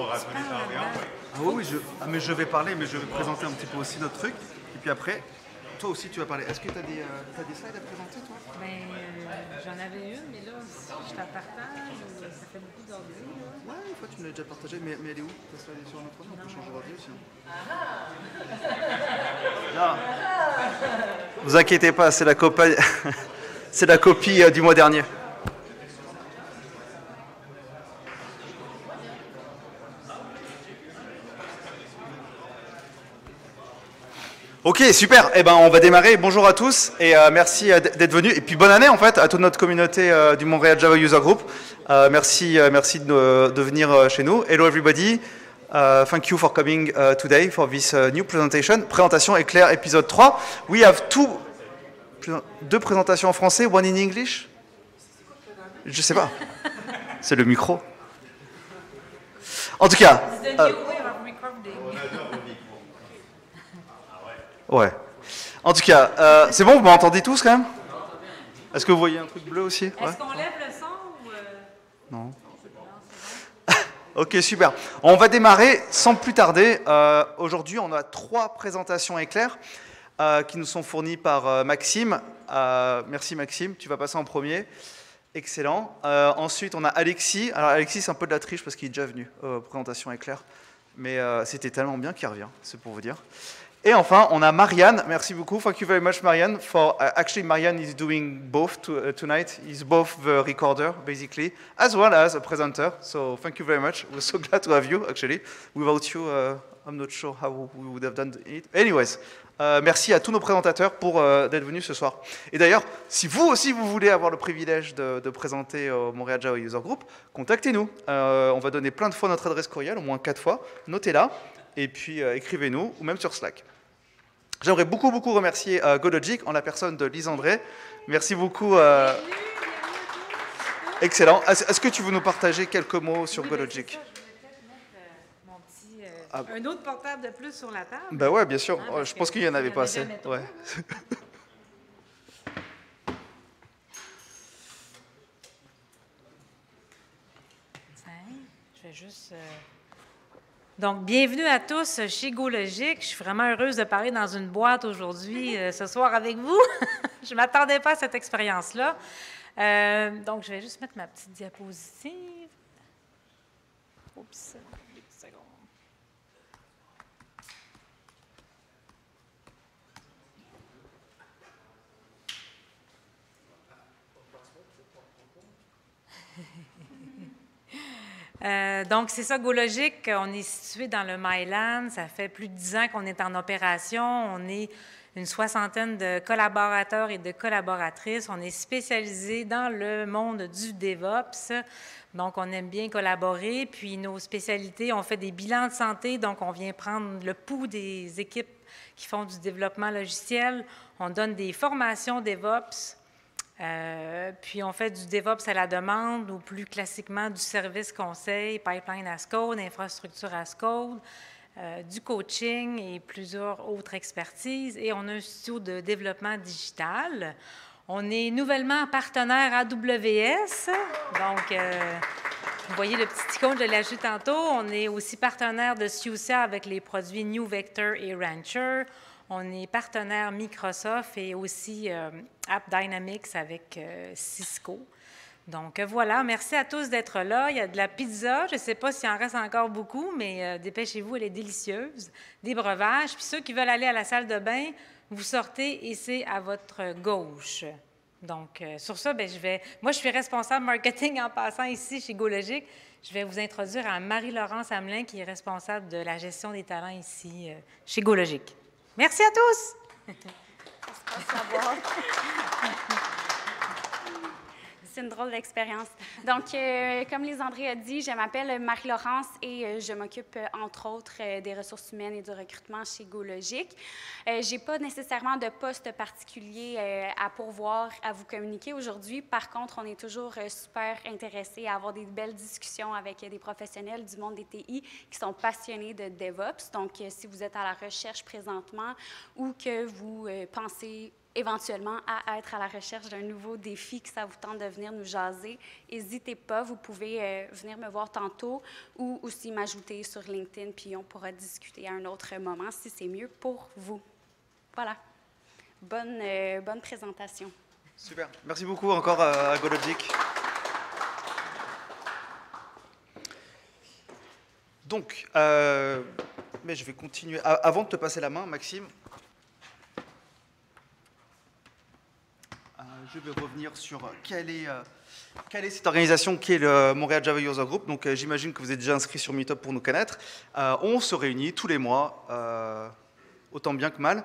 Ah oui, oui, je, ah, mais je vais parler, mais je vais présenter un petit peu aussi notre truc. Et puis après, toi aussi, tu vas parler. Est-ce que tu as, des, euh, des slides à présenter, toi? Ben, euh, j'en avais une, mais là, je la partage, ou ça fait beaucoup d'ordi. Ouais, une fois, tu me l'as déjà partagé, mais, mais elle est où? Ta slide est sur notre On peut changer d'ordi aussi. hein. Non. Vous inquiétez pas, c'est la, copa- la copie euh, du mois dernier. Ok, super. Eh ben, on va démarrer. Bonjour à tous et euh, merci euh, d'être venus. Et puis bonne année en fait à toute notre communauté euh, du Montréal Java User Group. Euh, merci, merci de, de venir chez nous. Hello everybody. Uh, thank you for coming uh, today for this uh, new presentation. Présentation éclair épisode 3. We have two, deux présentations en français, one in English. Je sais pas. C'est le micro. En tout cas. Euh, Ouais. En tout cas, euh, c'est bon, vous m'entendez tous quand même? Est-ce que vous voyez un truc bleu aussi? Ouais. Est-ce qu'on lève le son ou. euh, Non. Ok, super. On va démarrer sans plus tarder. Euh, Aujourd'hui, on a trois présentations éclairs qui nous sont fournies par Maxime. Merci Maxime, tu vas passer en premier. Excellent. Ensuite, on a Alexis. Alors Alexis, c'est un peu de la triche parce qu'il est déjà venu aux présentations éclairs. Mais c'était tellement bien qu'il revient, c'est pour vous dire. Et enfin, on a Marianne. Merci beaucoup. Thank you very much, Marianne. For uh, actually, Marianne is doing both uh, tonight. He's both the recorder, basically, as well as a presenter. So thank you very much. We're so glad to have you. Actually, without you, uh, I'm not sure how we would have done it. Anyways, euh, merci à tous nos présentateurs pour euh, d'être venus ce soir. Et d'ailleurs, si vous aussi vous voulez avoir le privilège de, présenter au Montréal Java User Group, contactez-nous. Euh, on va donner plein de fois notre adresse courriel, au moins quatre fois. Notez-la et puis euh, écrivez-nous ou même sur Slack. J'aimerais beaucoup, beaucoup remercier euh, GoLogic en la personne de Lise André. Merci beaucoup. euh, excellent. Est-ce que tu veux nous partager quelques mots sur oui, GoLogic Ah. Un autre portable de plus sur la table. Ben ouais, bien sûr. Hein, Euh, parce Je pense qu'il y en avait pas assez. Ouais. Tiens, Je vais juste. euh, Donc, bienvenue à tous chez GoLogic. Je suis vraiment heureuse de parler dans une boîte aujourd'hui, euh, ce soir avec vous. je ne m'attendais pas à cette expérience-là. Euh, donc, je vais juste mettre ma petite diapositive. Oups, Euh, donc, c'est ça, GoLogic. On est situé dans le Myland. Ça fait plus de dix ans qu'on est en opération. On est une soixantaine de collaborateurs et de collaboratrices. On est spécialisé dans le monde du DevOps. Donc, on aime bien collaborer. Puis, nos spécialités, on fait des bilans de santé. Donc, on vient prendre le pouls des équipes qui font du développement logiciel. On donne des formations DevOps. Euh, puis on fait du DevOps à la demande ou plus classiquement du service conseil, pipeline as code, infrastructure as code, euh, du coaching et plusieurs autres expertises. Et on a un studio de développement digital. On est nouvellement partenaire AWS. Donc, euh, vous voyez le petit icône, je l'ai ajouté tantôt. On est aussi partenaire de SUSE avec les produits New Vector et Rancher. On est partenaire Microsoft et aussi euh, App Dynamics avec euh, Cisco. Donc euh, voilà, merci à tous d'être là. Il y a de la pizza, je ne sais pas s'il en reste encore beaucoup, mais euh, dépêchez-vous, elle est délicieuse. Des breuvages. Puis ceux qui veulent aller à la salle de bain, vous sortez et c'est à votre gauche. Donc, sur ça, ben, je vais. Moi, je suis responsable marketing en passant ici chez GoLogic. Je vais vous introduire à Marie-Laurence Hamelin, qui est responsable de la gestion des talents ici chez GoLogic. Merci à tous! C'est une drôle d'expérience. Donc, euh, comme les André a dit, je m'appelle Marie-Laurence et euh, je m'occupe, euh, entre autres, des ressources humaines et du recrutement chez GoLogic. Je n'ai pas nécessairement de poste particulier à pourvoir, à vous communiquer aujourd'hui. Par contre, on est toujours super intéressé à avoir des belles discussions avec des professionnels du monde des TI qui sont passionnés de DevOps. Donc, si vous êtes à la recherche présentement ou que vous pensez éventuellement à être à la recherche d'un nouveau défi, que ça vous tente de venir nous jaser, n'hésitez pas, vous pouvez euh, venir me voir tantôt ou aussi m'ajouter sur LinkedIn, puis on pourra discuter à un autre moment si c'est mieux pour vous. Voilà. Bonne, euh, bonne présentation. Super. Merci beaucoup encore à, Gologic. Donc, euh, mais je vais continuer. Avant de te passer la main, Maxime, je vais revenir sur quelle est, euh, quelle est cette organisation qui est le Montréal Java User Group. Donc, j'imagine que vous êtes déjà inscrit sur Meetup pour nous connaître. on se réunit tous les mois, autant bien que mal,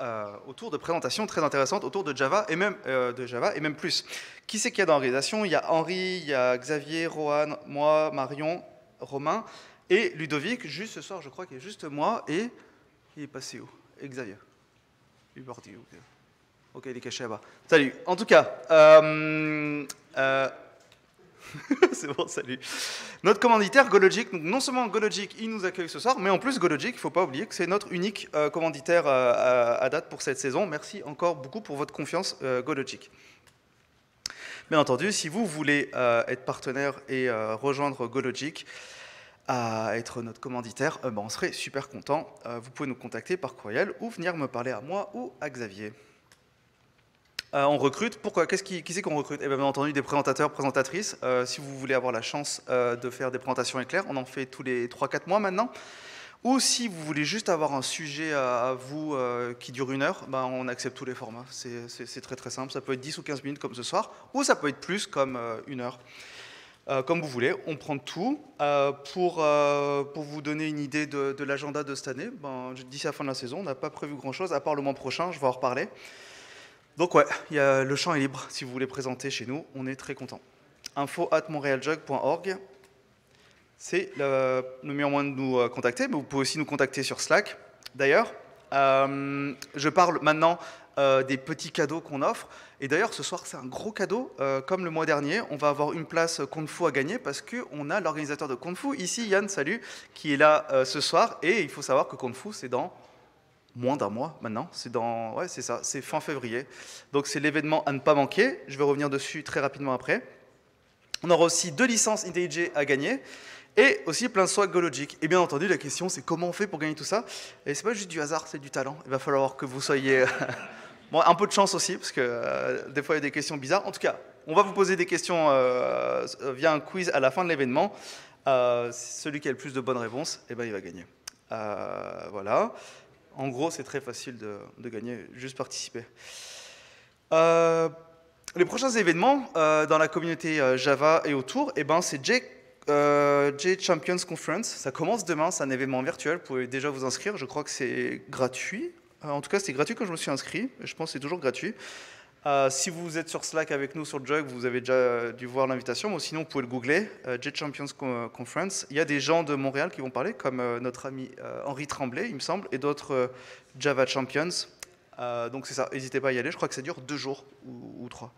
euh, autour de présentations très intéressantes autour de Java et même, euh, de Java et même plus. Qui c'est qu'il y a dans l'organisation Il y a Henri, il y a Xavier, Rohan, moi, Marion, Romain et Ludovic. Juste ce soir, je crois qu'il y a juste moi et il est passé où? Xavier. Il est parti où Ok, il est caché là-bas. Salut. En tout cas, euh, c'est bon, salut. Notre commanditaire Gologic, donc non seulement Gologic, il nous accueille ce soir, mais en plus Gologic, il ne faut pas oublier que c'est notre unique euh, commanditaire euh, à, date pour cette saison. Merci encore beaucoup pour votre confiance, euh, Gologic. Bien entendu, si vous voulez être partenaire et rejoindre Gologic, à être notre commanditaire, ben, on serait super content. vous pouvez nous contacter par courriel ou venir me parler à moi ou à Xavier. Euh, on recrute. Pourquoi? Qu'est-ce qui, qui c'est qu'on recrute? Eh bien, bien, entendu, des présentateurs, présentatrices. Euh, si vous voulez avoir la chance euh, de faire des présentations éclairs, on en fait tous les 3-4 mois maintenant. Ou si vous voulez juste avoir un sujet à, vous qui dure une heure, ben, on accepte tous les formats. C'est très très simple. Ça peut être 10 ou 15 minutes comme ce soir, ou ça peut être plus comme une heure. Comme vous voulez, on prend tout. pour, pour vous donner une idée de, l'agenda de cette année, ben, d'ici la fin de la saison, on n'a pas prévu grand-chose, à part le mois prochain, je vais en reparler. Donc ouais, y a, le champ est libre si vous voulez présenter chez nous, on est très content. Info at montrealjug.org, c'est le, meilleur moyen de nous euh, contacter, mais vous pouvez aussi nous contacter sur Slack. D'ailleurs, euh, je parle maintenant euh, des petits cadeaux qu'on offre. Et d'ailleurs, ce soir, c'est un gros cadeau. comme le mois dernier, on va avoir une place Kung Fu à gagner parce qu'on a l'organisateur de Kung Fu, ici, Yann, salut, qui est là ce soir. Et il faut savoir que Kung Fu, c'est dans moins d'un mois maintenant. C'est dans, ouais, c'est ça, c'est fin février. Donc c'est l'événement à ne pas manquer. Je vais revenir dessus très rapidement après. On aura aussi deux licences IntelliJ à gagner et aussi plein de swag Gologic. Et bien entendu, la question c'est comment on fait pour gagner tout ça? Et c'est pas juste du hasard, c'est du talent. Il va falloir que vous soyez bon, un peu de chance aussi parce que euh, des fois il y a des questions bizarres. En tout cas, on va vous poser des questions euh, via un quiz à la fin de l'événement. Euh, celui qui a le plus de bonnes réponses, eh ben, il va gagner. voilà. En gros, c'est très facile de, gagner, juste participer. Euh, les prochains événements euh, dans la communauté euh, Java et autour, eh ben, c'est J, Champions Conference. Ça commence demain, c'est un événement virtuel. Vous pouvez déjà vous inscrire. Je crois que c'est gratuit. en tout cas, c'était gratuit quand je me suis inscrit. Je pense que c'est toujours gratuit. Euh, si vous êtes sur Slack avec nous sur Jug, vous avez déjà dû voir l'invitation, mais sinon vous pouvez le googler, euh, Jet Champions Conference. Il y a des gens de Montréal qui vont parler, comme euh, notre ami Henri Tremblay, il me semble, et d'autres Java Champions. donc c'est ça, n'hésitez pas à y aller, je crois que ça dure deux jours ou, ou trois.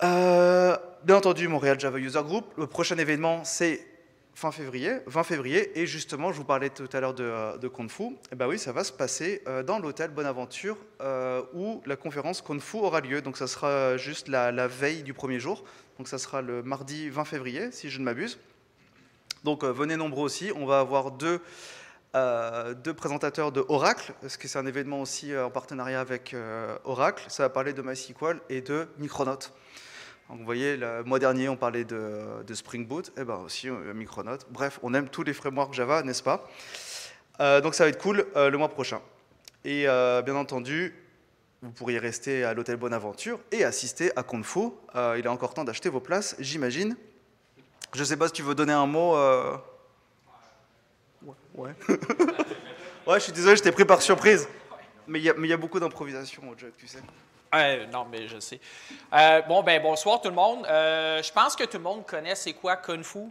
Bien entendu, Montréal Java User Group. Le prochain événement, c'est fin février, 20 février, et justement, je vous parlais tout à l'heure de, euh, de Kung Fu, et eh ben oui, ça va se passer euh, dans l'hôtel Bonaventure, euh, où la conférence Kung Fu aura lieu, donc ça sera juste la, veille du premier jour, donc ça sera le mardi 20 février, si je ne m'abuse. Donc venez nombreux aussi, on va avoir deux, deux présentateurs de Oracle, parce que c'est un événement aussi en partenariat avec Oracle, ça va parler de MySQL et de Micronaut vous voyez, le mois dernier, on parlait de, Spring Boot, et eh ben aussi euh, Micronaut. Bref, on aime tous les frameworks Java, n'est-ce pas? Euh, Donc ça va être cool euh, le mois prochain. Et bien entendu, vous pourriez rester à l'hôtel Bonaventure et assister à Kung Fu. il est encore temps d'acheter vos places, j'imagine. Je ne sais pas si tu veux donner un mot. Ouais. Ouais. je suis désolé, je t'ai pris par surprise. Mais il y, a beaucoup d'improvisation au jeu, tu sais. Euh, non, mais je sais. Euh, bon, ben bonsoir tout le monde. Euh, je pense que tout le monde connaît c'est quoi Kung Fu.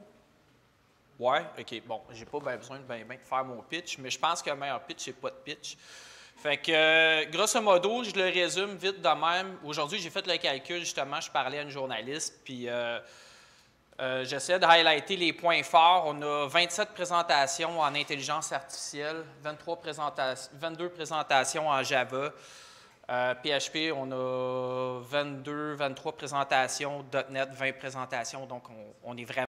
Ouais, ok. Bon, j'ai pas besoin de, ben, ben, faire mon pitch, mais je pense que le meilleur pitch, c'est pas de pitch. Fait que, grosso modo, je le résume vite de même. Aujourd'hui, j'ai fait le calcul, justement, je parlais à une journaliste, puis Euh, J'essaie de highlighter les points forts. On a 27 présentations en intelligence artificielle, 23 présentations, 22 présentations en Java. PHP, on a 22, 23 présentations, .NET, 20 présentations. Donc, on, on est vraiment